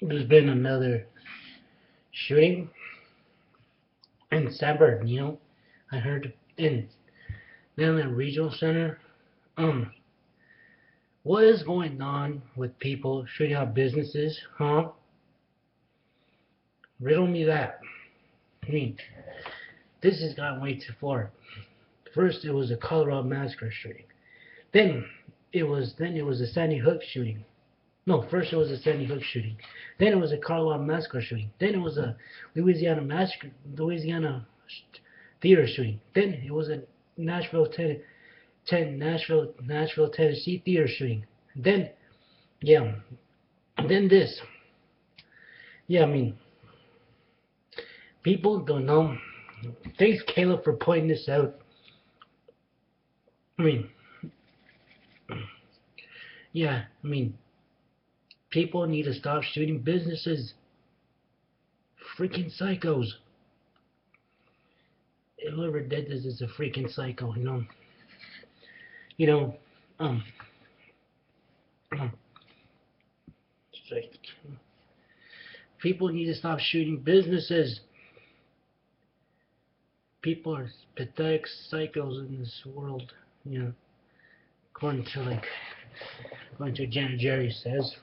there's been another shooting in San Bernardino. I heard in at regional center. Um, what is going on with people shooting out businesses, huh? Riddle me that. I mean, this has gone way too far. First, it was the Colorado massacre shooting. Then it was then it was a Sandy Hook shooting. No, first it was a Sandy Hook shooting. Then it was a Colorado massacre shooting. Then it was a Louisiana massacre, Louisiana theater shooting. Then it was a Nashville, ten, ten Nashville, Nashville, Tennessee theater shooting. Then, yeah, then this. Yeah, I mean, people don't know. Thanks, Caleb, for pointing this out. I mean, yeah, I mean, people need to stop shooting businesses. Freaking psychos. Whoever did this is a freaking psycho, you know. You know, um, um people need to stop shooting businesses. People are pathetic psychos in this world, you know, according to like, according to General Jerry says.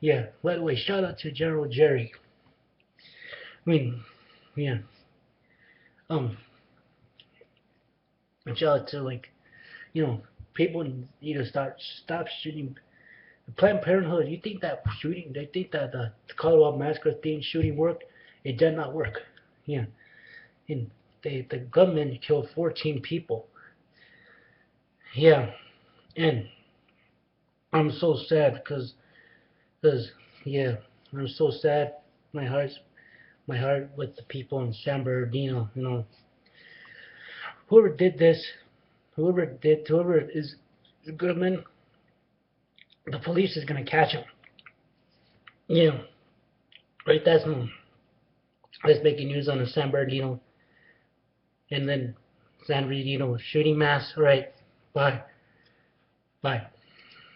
Yeah, by the way, shout out to General Jerry. I mean, yeah. Um, shout out to like, you know, people need to start stop shooting. Planned Parenthood, you think that shooting, they think that the Colorado massacre thing shooting worked? It did not work. Yeah. And they, the government killed 14 people. Yeah. And I'm so sad because, because, yeah, I'm so sad. My heart's, my heart with the people in San Bernardino, you know. Whoever did this, whoever did, whoever is Goodman, the police is gonna catch him. Yeah, right. That's that's making news on the San Bernardino, and then San Bernardino shooting mass. Right. Bye. Bye.